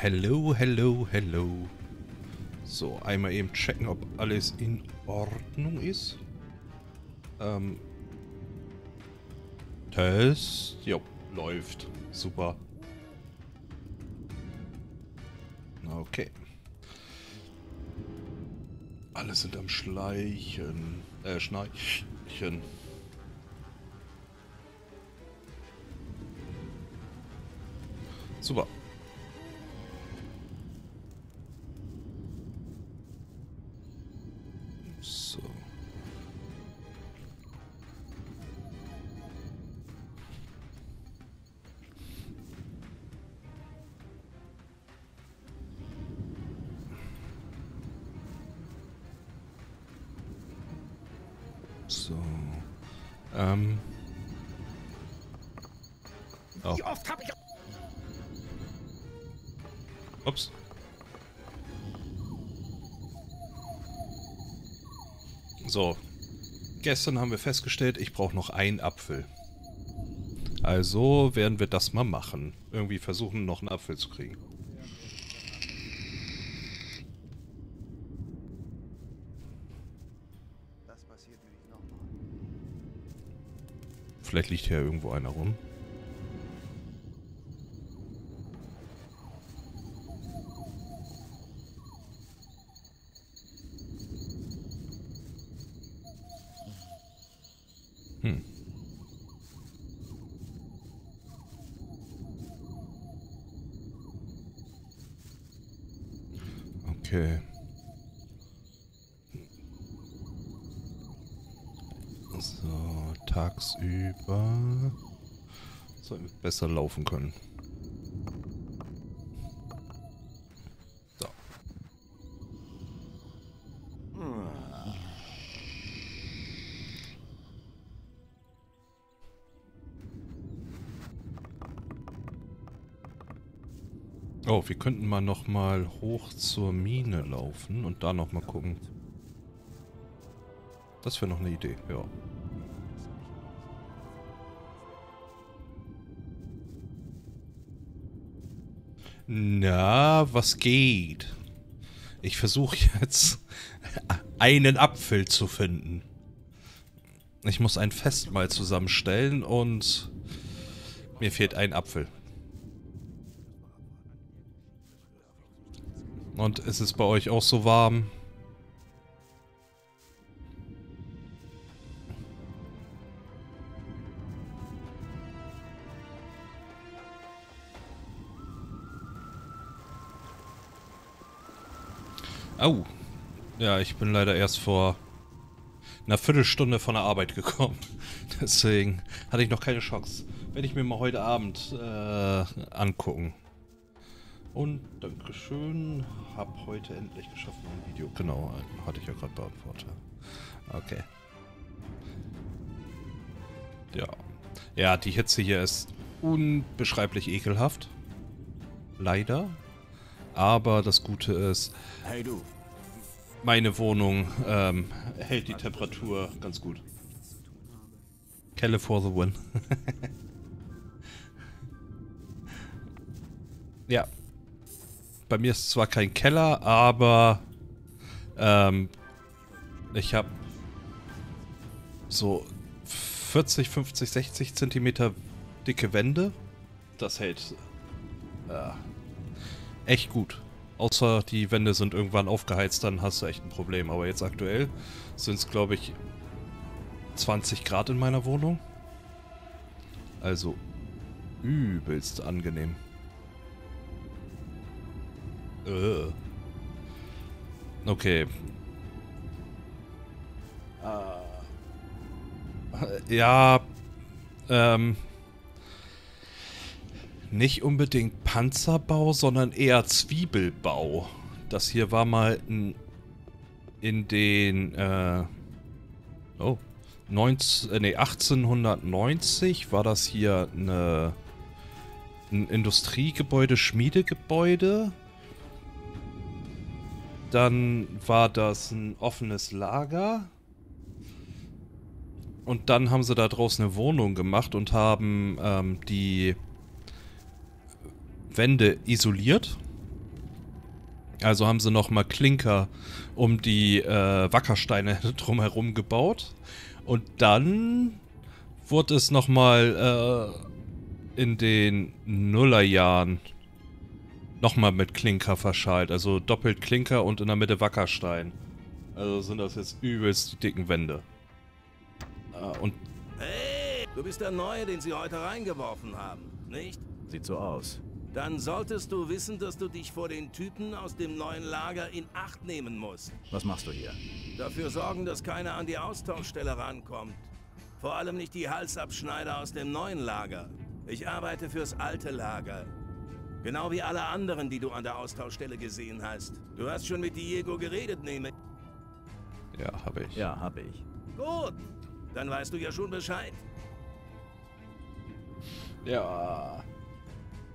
Hello, hello, hello. So, einmal eben checken, ob alles in Ordnung ist. Ähm. Test. Jo, läuft. Super. Okay. Alle sind am Schleichen. Äh, Schleichen. Super. So. Ähm. Oh. Wie oft habe ich... Ups. So. Gestern haben wir festgestellt, ich brauche noch einen Apfel. Also werden wir das mal machen. Irgendwie versuchen, noch einen Apfel zu kriegen. Vielleicht liegt hier irgendwo einer rum. Hm. Okay. So, tagsüber wir besser laufen können. So. Oh, wir könnten mal noch mal hoch zur Mine laufen und da noch mal gucken. Das wäre noch eine Idee, ja. Na, was geht? Ich versuche jetzt einen Apfel zu finden. Ich muss ein Festmahl zusammenstellen und mir fehlt ein Apfel. Und ist es bei euch auch so warm? Oh. Ja, ich bin leider erst vor einer Viertelstunde von der Arbeit gekommen. Deswegen hatte ich noch keine Chance. Werde ich mir mal heute Abend äh, angucken. Und Dankeschön. Hab heute endlich geschafft ein Video. Genau, hatte ich ja gerade beantwortet. Okay. Ja. Ja, die Hitze hier ist unbeschreiblich ekelhaft. Leider. Aber das Gute ist, Hey du. meine Wohnung ähm, hält die Temperatur ganz gut. Kelle for the win. ja. Bei mir ist zwar kein Keller, aber ähm, ich habe so 40, 50, 60 Zentimeter dicke Wände. Das hält äh, echt gut. Außer die Wände sind irgendwann aufgeheizt, dann hast du echt ein Problem. Aber jetzt aktuell sind es, glaube ich, 20 Grad in meiner Wohnung. Also übelst angenehm. Äh. Okay. Äh. Ja. Ähm. Nicht unbedingt Panzerbau, sondern eher Zwiebelbau. Das hier war mal ein, in den äh, oh 19, äh, nee, 1890 war das hier eine ein Industriegebäude, Schmiedegebäude. Dann war das ein offenes Lager. Und dann haben sie da draußen eine Wohnung gemacht und haben ähm, die Wände isoliert, Also haben sie nochmal Klinker um die äh, Wackersteine drumherum gebaut. Und dann wurde es nochmal äh, in den Nullerjahren nochmal mit Klinker verschalt. Also doppelt Klinker und in der Mitte Wackerstein. Also sind das jetzt übelst die dicken Wände. Äh, und Hey, du bist der Neue, den sie heute reingeworfen haben, nicht? Sieht so aus. Dann solltest du wissen, dass du dich vor den Typen aus dem neuen Lager in Acht nehmen musst. Was machst du hier? Dafür sorgen, dass keiner an die Austauschstelle rankommt. Vor allem nicht die Halsabschneider aus dem neuen Lager. Ich arbeite fürs alte Lager. Genau wie alle anderen, die du an der Austauschstelle gesehen hast. Du hast schon mit Diego geredet, nehme ich. ja, habe ich. Ja, hab ich. Gut, dann weißt du ja schon Bescheid. Ja.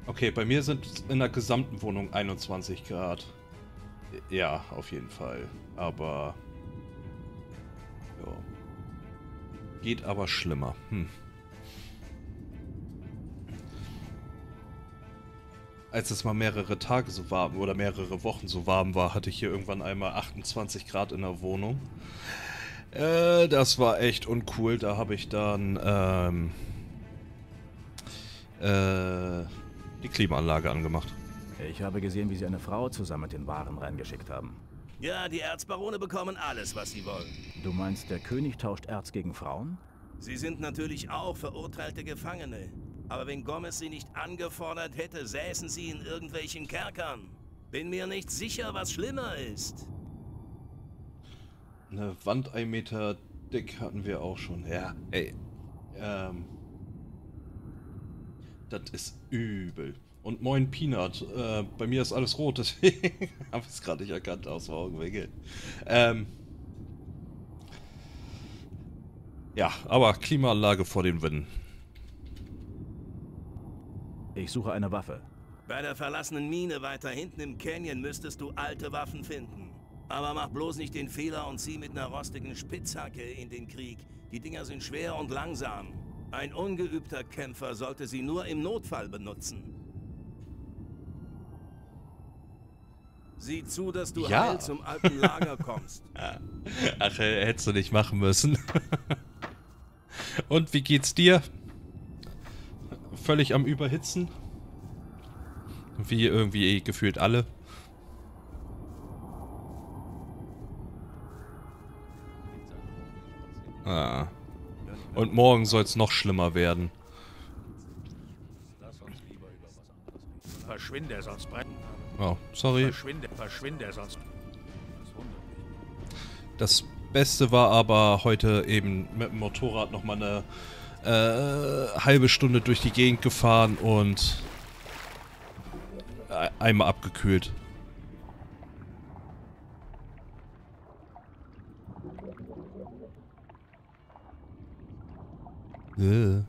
Okay, bei mir sind in der gesamten Wohnung 21 Grad. Ja, auf jeden Fall. Aber. Ja. Geht aber schlimmer. Hm. Als es mal mehrere Tage so warm oder mehrere Wochen so warm war, hatte ich hier irgendwann einmal 28 Grad in der Wohnung. Äh, das war echt uncool. Da habe ich dann ähm, äh, die Klimaanlage angemacht. Ich habe gesehen, wie sie eine Frau zusammen mit den Waren reingeschickt haben. Ja, die Erzbarone bekommen alles, was sie wollen. Du meinst, der König tauscht Erz gegen Frauen? Sie sind natürlich auch verurteilte Gefangene. Aber wenn Gomez sie nicht angefordert hätte, säßen sie in irgendwelchen Kerkern. Bin mir nicht sicher, was schlimmer ist. Eine Wand ein Meter dick hatten wir auch schon. Ja, ey. Ähm. Das ist übel. Und moin Peanut. Äh, bei mir ist alles rot, deswegen habe ich es gerade nicht erkannt aus dem Augenwinkel. Ähm. Ja, aber Klimaanlage vor den Wänden. Ich suche eine Waffe. Bei der verlassenen Mine weiter hinten im Canyon müsstest du alte Waffen finden. Aber mach bloß nicht den Fehler und zieh mit einer rostigen Spitzhacke in den Krieg. Die Dinger sind schwer und langsam. Ein ungeübter Kämpfer sollte sie nur im Notfall benutzen. Sieh zu, dass du Ja. heil zum alten Lager kommst. Ach, äh, hättest du nicht machen müssen. Und wie geht's dir? Völlig am Überhitzen? Wie irgendwie eh gefühlt alle. Und morgen soll's noch schlimmer werden. Verschwinde, sonst brennt. Oh, sorry. Verschwinde, verschwinde, sonst. Das Beste war aber heute eben mit dem Motorrad nochmal eine äh, halbe Stunde durch die Gegend gefahren und e- einmal abgekühlt. Äh.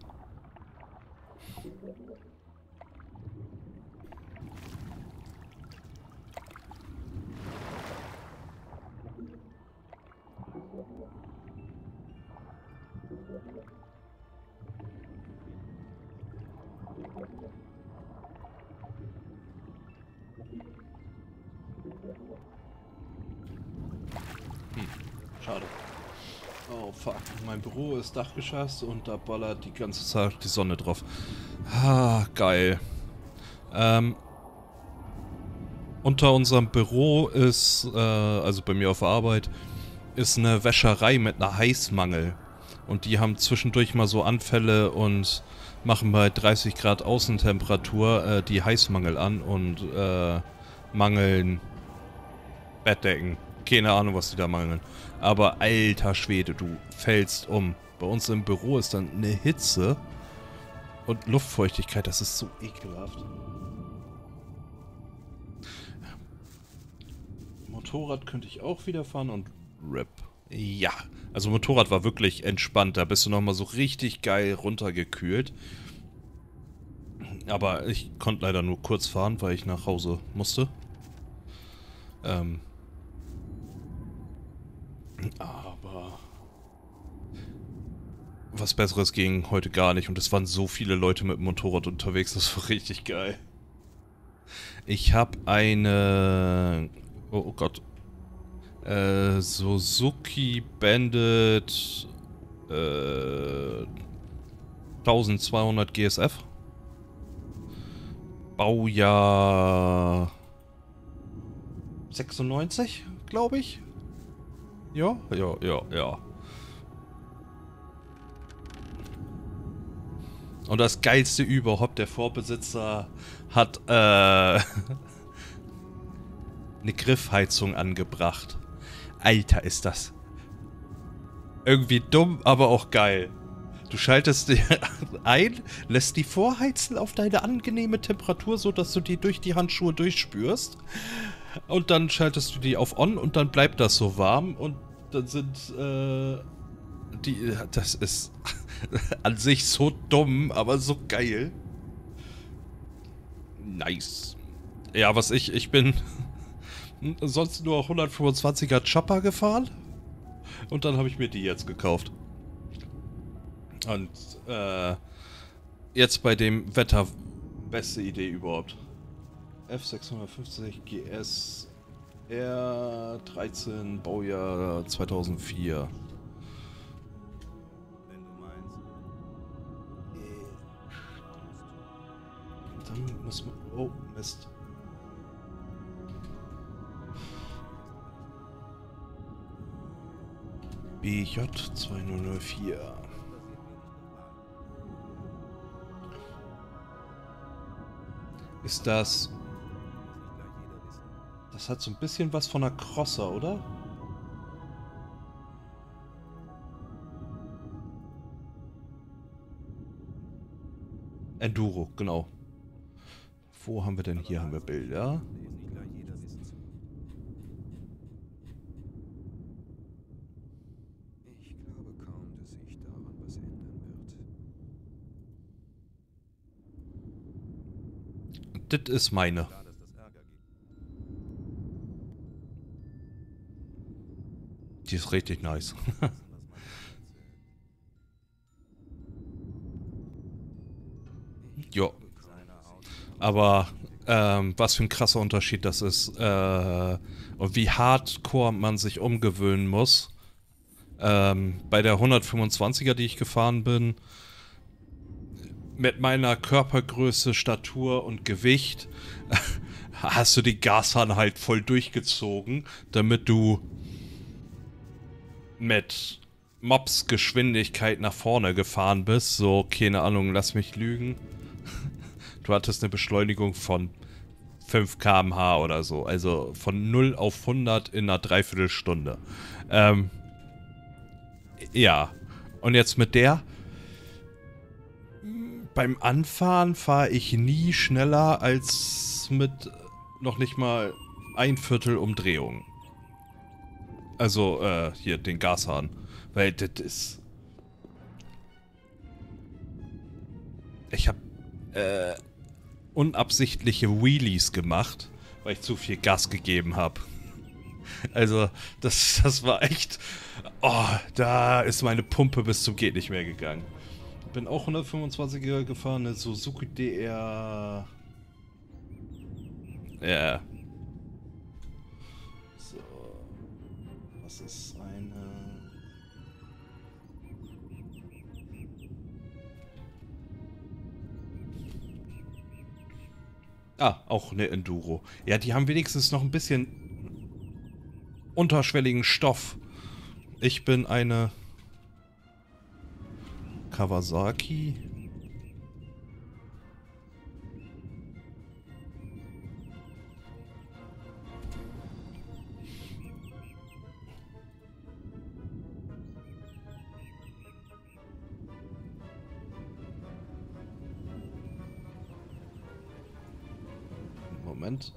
Schade. Oh fuck, mein Büro ist Dachgeschoss und da ballert die ganze Zeit die Sonne drauf. Ah, geil. Ähm, unter unserem Büro ist, äh, also bei mir auf der Arbeit, ist eine Wäscherei mit einer Heißmangel. Und die haben zwischendurch mal so Anfälle und machen bei 30 Grad Außentemperatur äh, die Heißmangel an und äh, mangeln Bettdecken. Keine Ahnung, was die da mangeln. Aber alter Schwede, du fällst um. Bei uns im Büro ist dann eine Hitze und Luftfeuchtigkeit, das ist so ekelhaft. Motorrad könnte ich auch wieder fahren und RIP. Ja, also Motorrad war wirklich entspannt. Da bist du nochmal so richtig geil runtergekühlt. Aber ich konnte leider nur kurz fahren, weil ich nach Hause musste. Ähm. Aber. Was Besseres ging heute gar nicht und es waren so viele Leute mit dem Motorrad unterwegs, das war richtig geil. Ich habe eine Oh, oh Gott. Äh, Suzuki Bandit äh, 1200 GSF. Baujahr 96, glaube ich. Ja, ja, ja, ja. Und das geilste überhaupt, der Vorbesitzer hat äh, eine Griffheizung angebracht. Alter, ist das irgendwie dumm, aber auch geil. Du schaltest die ein, lässt die vorheizen auf deine angenehme Temperatur, sodass du die durch die Handschuhe durchspürst. Und dann schaltest du die auf On und dann bleibt das so warm und dann sind äh, die. Das ist an sich so dumm, aber so geil. Nice. Ja, was ich, ich bin sonst nur 125er Chopper gefahren. Und dann habe ich mir die jetzt gekauft. Und äh, jetzt bei dem Wetter beste Idee überhaupt. F650 GS R13 Baujahr 2004. Wenn du meinst. Dann muss man... Oh, Mist. BJ 2004. Ist das... Das hat so ein bisschen was von einer Crosser, oder? Enduro, genau. Wo haben wir denn? Hier haben wir Bilder. Das ist meine. Die ist richtig nice. Jo. Aber ähm, was für ein krasser Unterschied das ist. Äh, und wie hardcore man sich umgewöhnen muss. Ähm, bei der 125er, die ich gefahren bin, mit meiner Körpergröße, Statur und Gewicht, hast du die Gashahn halt voll durchgezogen, damit du mit Mops Geschwindigkeit nach vorne gefahren bist. So, keine Ahnung, lass mich lügen. Du hattest eine Beschleunigung von 5 km/h oder so. Also von 0 auf 100 in einer Dreiviertelstunde. Ähm, ja. Und jetzt mit der. Beim Anfahren fahre ich nie schneller als mit noch nicht mal ein Viertel Umdrehung. Also, äh, hier den Gashahn. Weil das ist. Ich hab äh, unabsichtliche Wheelies gemacht, weil ich zu viel Gas gegeben habe. Also, das, das war echt. Oh, da ist meine Pumpe bis zum Geht nicht mehr gegangen. Bin auch 125er gefahren, eine Suzuki DR. Ja. Ah, auch eine Enduro. Ja, die haben wenigstens noch ein bisschen unterschwelligen Stoff. Ich bin eine Kawasaki. Moment.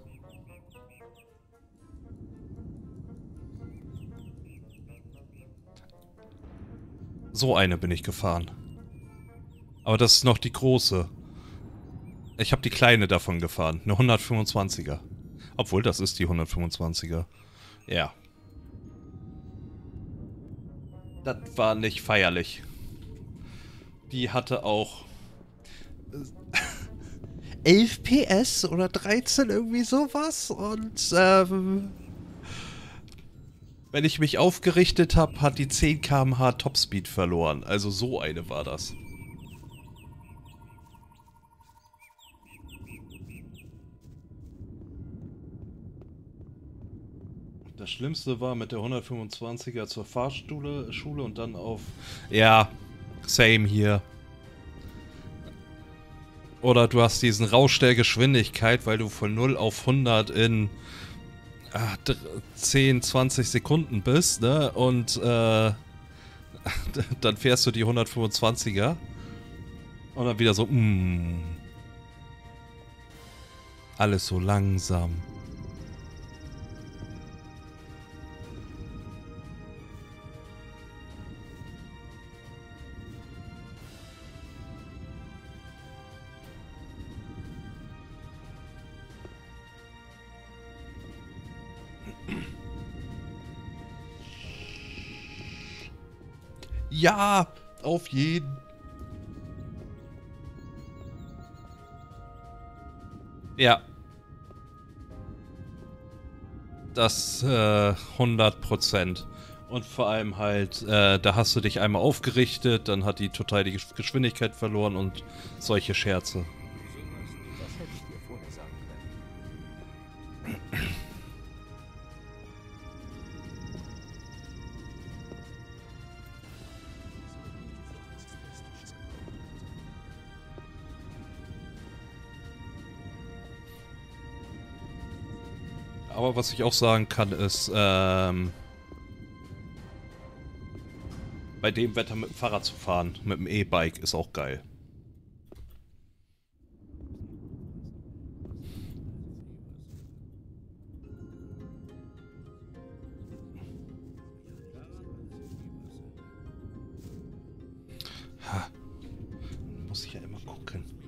So eine bin ich gefahren. Aber das ist noch die große. Ich habe die kleine davon gefahren. Eine 125er. Obwohl, das ist die 125er. Ja. Das war nicht feierlich. Die hatte auch 11 PS oder 13, irgendwie sowas. Und ähm, Wenn ich mich aufgerichtet habe, hat die 10 km/h Topspeed verloren. Also so eine war das. Das Schlimmste war mit der 125er zur Fahrschule Schule und dann auf... Ja, same hier. Oder du hast diesen Rausch der Geschwindigkeit, weil du von 0 auf 100 in dr- 10, 20 Sekunden bist, ne? Und äh, dann fährst du die 125er. Und dann wieder so, mm. Alles so langsam. Ja, auf jeden. Ja. Das äh, 100 Prozent. Und vor allem halt, äh, da hast du dich einmal aufgerichtet, dann hat die total die Gesch- Geschwindigkeit verloren und solche Scherze. Aber was ich auch sagen kann, ist, ähm, bei dem Wetter mit dem Fahrrad zu fahren, mit dem E-Bike, ist auch geil. Ha. Muss ich ja immer gucken.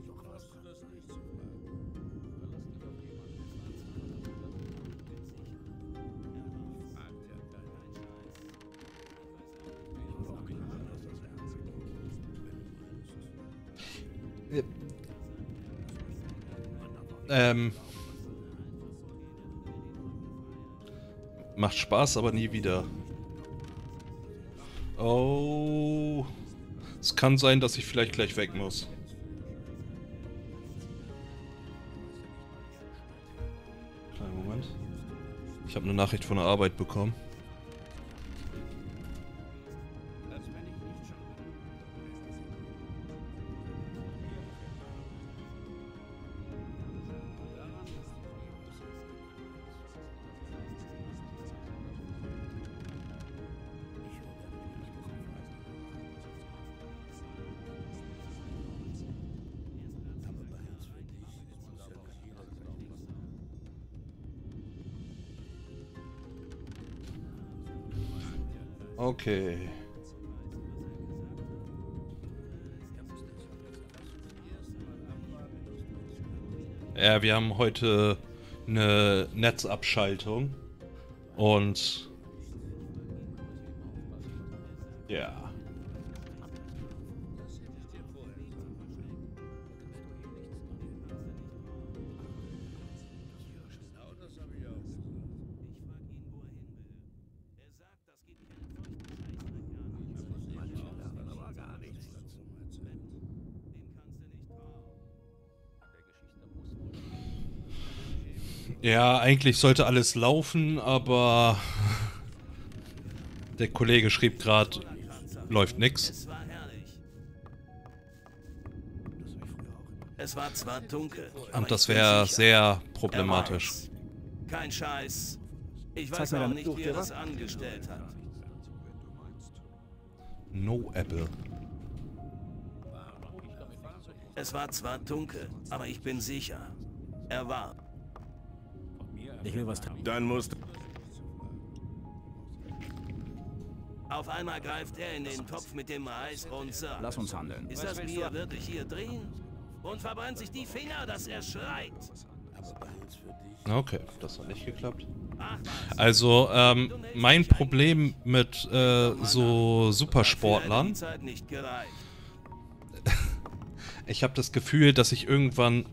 Ähm. Macht Spaß, aber nie wieder. Oh. Es kann sein, dass ich vielleicht gleich weg muss. Kleinen Moment. Ich habe eine Nachricht von der Arbeit bekommen. Okay. Ja, wir haben heute eine Netzabschaltung und Ja, eigentlich sollte alles laufen, aber der Kollege schrieb gerade, läuft nix. Es war herrlich. Es war zwar dunkel, aber Und das wäre sehr problematisch. Kein Scheiß. Ich weiß auch nicht, wie er das angestellt hat. No Apple. Es war zwar dunkel, aber ich bin sicher. Er war. Ich will was trinken. Dann musst Auf einmal greift er in den Topf mit dem Reis und sagt, Lass uns handeln. ist das Bier wirklich hier drin? Und verbrennt sich die Finger, dass er schreit. Okay, das hat nicht geklappt. Also, ähm, mein Problem mit äh, so Supersportlern, ich habe das Gefühl, dass ich irgendwann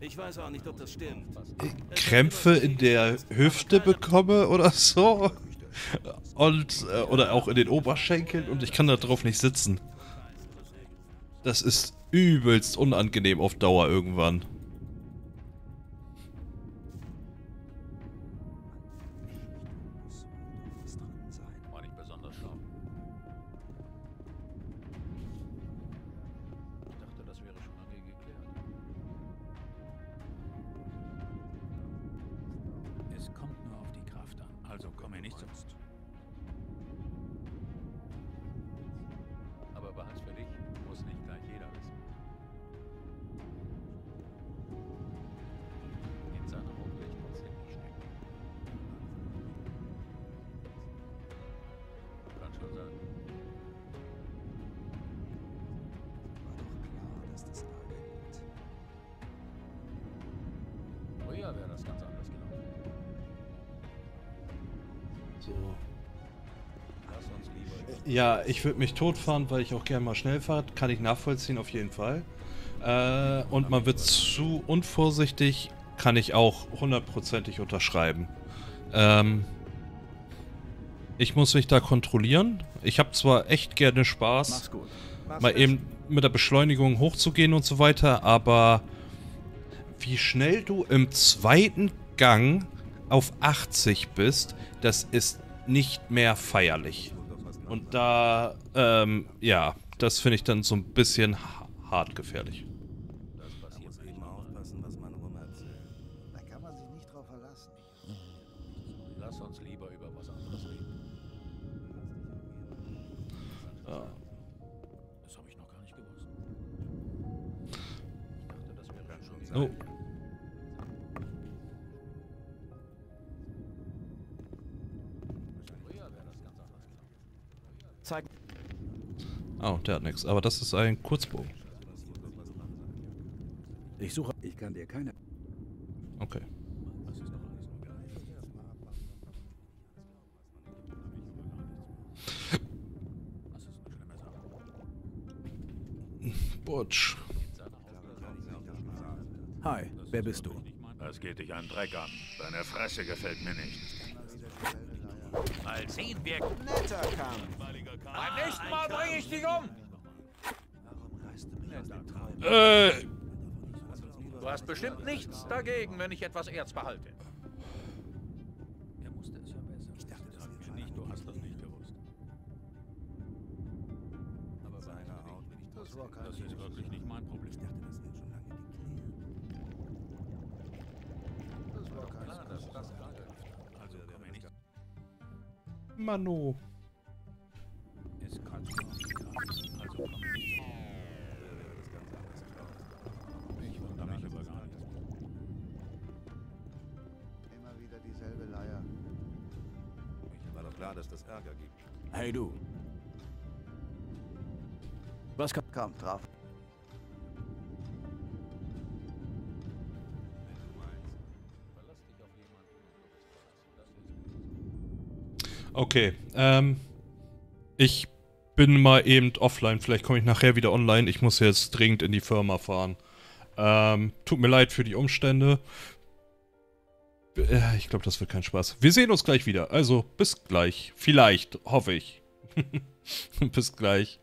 Ich weiß auch nicht, ob das stimmt. Krämpfe in der Hüfte bekomme oder so. und äh, oder auch in den Oberschenkeln und ich kann da drauf nicht sitzen. Das ist übelst unangenehm auf Dauer irgendwann. Wäre das ganz anders gelaufen. So. Lass uns lieber Ja, ich würde mich totfahren, weil ich auch gerne mal schnell fahre. Kann ich nachvollziehen, auf jeden Fall. Äh, und man wird zu unvorsichtig, kann ich auch hundertprozentig unterschreiben. Ähm, ich muss mich da kontrollieren. Ich habe zwar echt gerne Spaß, Mach's gut. mal eben mit der Beschleunigung hochzugehen und so weiter, aber wie schnell du im zweiten Gang auf 80 bist, das ist nicht mehr feierlich. Und da, ähm, ja, das finde ich dann so ein bisschen ha- hart gefährlich. Muss oh, der hat nichts. Aber das ist ein Kurzbogen. Ich suche. Ich kann dir keine. Okay. Butch. Hi, wer bist du? Das geht dich einen Dreck an. Deine Fresse gefällt mir nicht. Mal sehen, wer... Netter Kampf. Beim nächsten Mal bringe ich dich um! Äh, Du hast bestimmt nichts dagegen, wenn ich etwas Erz behalte. Er musste es verbessern. Ich dachte, das wäre nicht. Du hast das nicht gewusst. Aber bei einer Haut ich Das war kein Das ist wirklich nicht mein Problem. das wäre schon lange geklärt. Das war kein Klar, dass das Also komm mir nicht. Mano. Klar, dass das Ärger gibt. Hey du. Was kann. Komm, traf. Okay, ähm, ich bin mal eben offline. Vielleicht komme ich nachher wieder online. Ich muss jetzt dringend in die Firma fahren. Ähm, tut mir leid für die Umstände. Äh, Ich glaube, das wird kein Spaß. Wir sehen uns gleich wieder. Also, bis gleich. Vielleicht, hoffe ich. bis gleich.